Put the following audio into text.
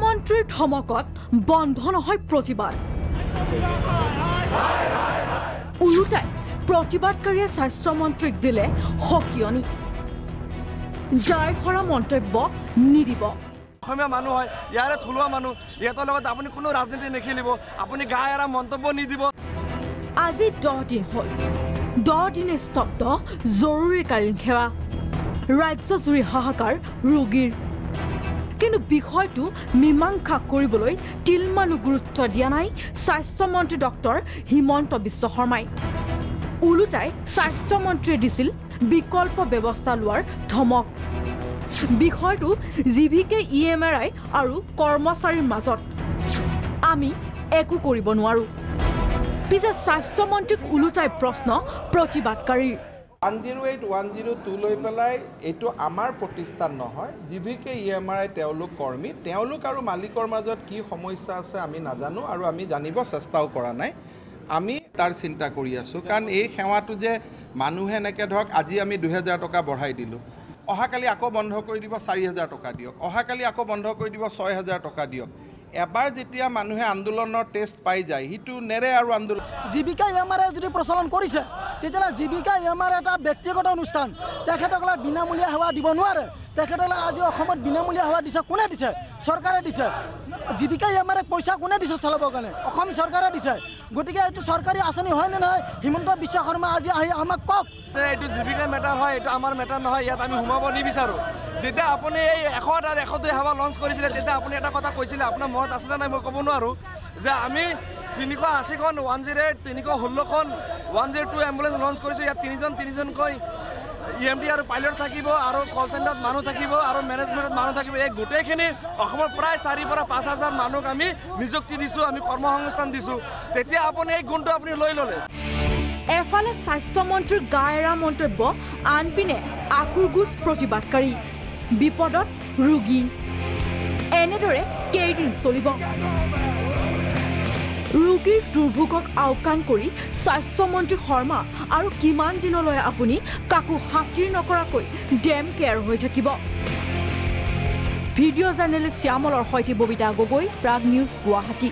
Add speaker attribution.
Speaker 1: স্বাস্থ্যমন্ত্ৰীৰ ধমকত বন্ধ নহয় প্ৰতিবাদ। ওলোটাই প্ৰতিবাদকাৰীয়ে স্বাস্থ্যমন্ত্ৰীক দিলে সকিয়নি। জাই ভৰা মন্তব্য নিদিব।
Speaker 2: অসমীয়া মানুহ হয় ইয়াৰে থলুৱা মানুহ ইহঁতৰ লগত আপুনি কোনো ৰাজনীতি নেখেলিব আপুনি গা এৰা মন্তব্য নিদিব।
Speaker 1: আজি দহ দিন হ'ল। দহ দিনে স্তব্ধ জৰুৰীকালীন সেৱা। ৰাজ্যজুৰি হাহাকাৰ ৰোগীৰ কিন্তু বিষয়টো মীমাংসা কৰিবলৈ তিলমানো গুৰুত্ব দিয়া নাই স্বাস্থ্যমন্ত্ৰী ডক্টৰ হিমন্ত বিশ্ব শৰ্মাই। ওলোটাই স্বাস্থ্যমন্ত্ৰীয়ে দিছিল বিকল্প ব্যৱস্থা লোৱাৰ ধমক। বিষয়টো G V K E M R I আৰু কৰ্মচাৰীৰ মাজত। আমি একো কৰিব নোৱাৰোঁ। পিছে স্বাস্থ্যমন্ত্ৰীক ওলোটাই প্ৰশ্ন প্ৰতিবাদকাৰীৰ।
Speaker 3: One zero' eight one zero' two লৈ পেলাই এইটো আমাৰ প্ৰতিষ্ঠান নহয় G V K E M R I তেওঁলোক কৰ্মী তেওঁলোক আৰু মালিকৰ মাজত কি সমস্যা আছে আমি নাজানো আৰু আমি জানিব চেষ্টাও কৰা নাই। আমি তাৰ চিন্তা কৰি আছোঁ কাৰণ এই সেৱাটো যে মানুহে এনেকৈ ধৰক আজি আমি দুহেজাৰ টকা বঢ়াই দিলোঁ অহাকালি আকৌ বন্ধ কৰি দিব চাৰি হেজাৰ টকা দিয়ক অহাকালি আকৌ বন্ধ কৰি দিব ছয় হেজাৰ টকা দিয়ক। এবাৰ যেতিয়া মানুহে আন্দোলনৰ টেষ্ট পাই যায় সিটো নেৰে আৰু আন্দোলন
Speaker 4: জীৱিকা ই এম আৰ যদি প্ৰচলন কৰিছে তেতিয়াহ'লে জীৱিকা আৰ এটা ব্যক্তিগত অনুষ্ঠান। তেখেতসকলে বিনামূলীয়া সেৱা দিব নোৱাৰে। তেখেতসকলে আজি অসমত বিনামূলীয়া সেৱা দিছে কোনে দিছে? চৰকাৰে দিছে। জীৱিকা আৰ পইচা কোনে দিছে চলাবৰ কাৰণে? অসম চৰকাৰে দিছে। গতিকে এইটো চৰকাৰী আঁচনি হয়নে নহয়? হিমন্ত বিশ্ব শৰ্মা আজি আহি আমাক কওক।
Speaker 2: এইটো জীৱিকা মেটাৰ হয় এইটো আমাৰ মেটাৰ নহয় ইয়াত আমি সোমাব নিবিচাৰোঁ। যেতিয়া আপুনি এই এশ আৰু এশ দুই সেৱা লঞ্চ কৰিছিলে তেতিয়া আপুনি এটা কথা কৈছিলে আপোনাৰ মনত আছেনে নাই মই ক'ব নোৱাৰোঁ যে আমি তিনিশ আশীখন ওৱান জিৰ' এইট তিনিশ ষোল্লখন one zero' two ambulance launch কৰিছোঁ। ইয়াত তিনিজন তিনিজনকৈ ই এম টি আৰু পাইলট থাকিব আৰু কল চেণ্টাৰত মানুহ থাকিব আৰু মেনেজমেণ্টত মানুহ থাকিব। এই গোটেইখিনি অসমৰ প্ৰায় চাৰিৰ পৰা পাঁচ হাজাৰ মানুহক আমি নিযুক্তি দিছোঁ আমি কৰ্মসংস্থান দিছোঁ। তেতিয়া আপুনি এই গুণটো আপুনি লৈ ল'লে।
Speaker 1: এফালে স্বাস্থ্যমন্ত্ৰীৰ গা এৰা মন্তব্য আনপিনে আকুৰগুজ প্ৰতিবাদকাৰী। বিপদত ৰোগী। এনেদৰে কেইদিন চলিব। ৰোগীৰ দুৰ্ভোগক আওকাণ কৰি স্বাস্থ্যমন্ত্ৰী শৰ্মা আৰু কিমান দিনলৈ আপুনি কাকো হাতীৰ নকৰাকৈ ডেম কেয়াৰ হৈ থাকিব? ভিডিঅ' জাৰ্নেলিষ্ট শ্যামলৰ সৈতে ববিতা গগৈ প্ৰাগ নিউজ গুৱাহাটী।